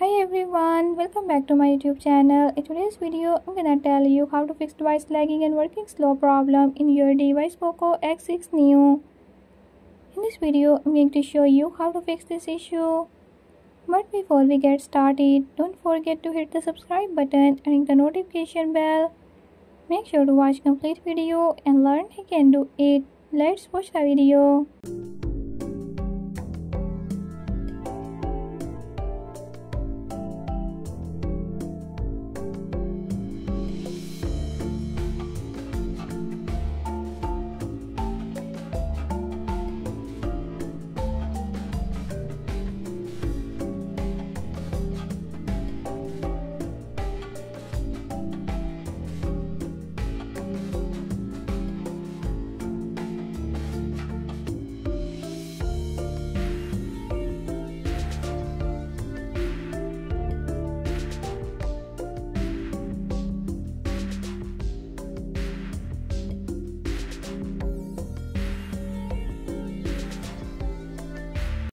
Hi everyone, welcome back to my YouTube channel. In today's video, I'm gonna tell you how to fix device lagging and working slow problem in your device Poco X6 Neo. In this video, I'm going to show you how to fix this issue. But before we get started, don't forget to hit the subscribe button and ring the notification bell. Make sure to watch complete video and learn how you can do it. Let's watch the video.